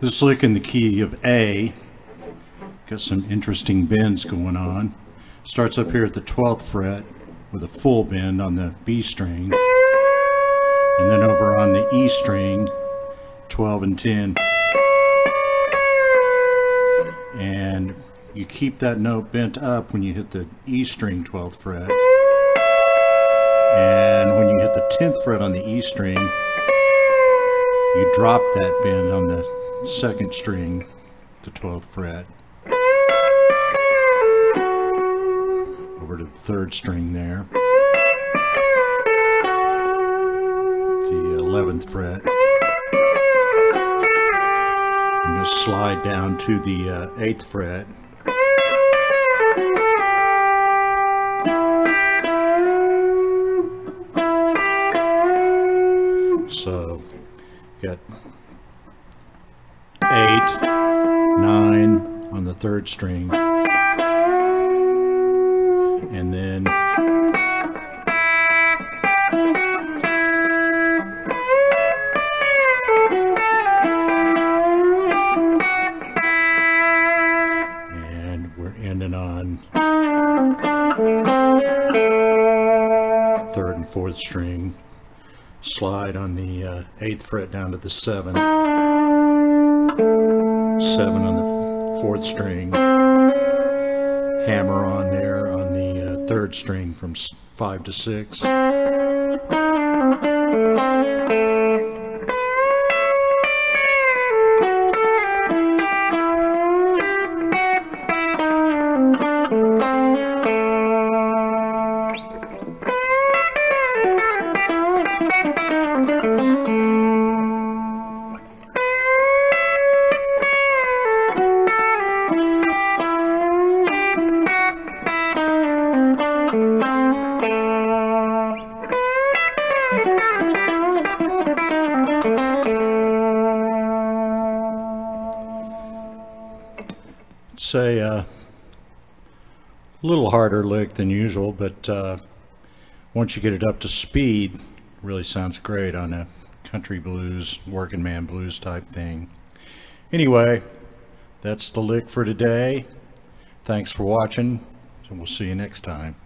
This lick in the key of A, got some interesting bends going on. Starts up here at the 12th fret with a full bend on the B string. And then over on the E string, 12 and 10. And you keep that note bent up when you hit the E string 12th fret. And when you hit the 10th fret on the E string, you drop that bend on the second string, the 12th fret. Over to the third string there. The 11th fret. I'm going to slide down to the uh, 8th fret. So, got on the third string, and then and we're ending on third and fourth string. Slide on the uh, eighth fret down to the seventh, seven on the fourth string, hammer on there on the uh, third string from five to six. Say a little harder lick than usual, but uh, once you get it up to speed, really sounds great on a country blues, working man blues type thing. Anyway, that's the lick for today. Thanks for watching, and we'll see you next time.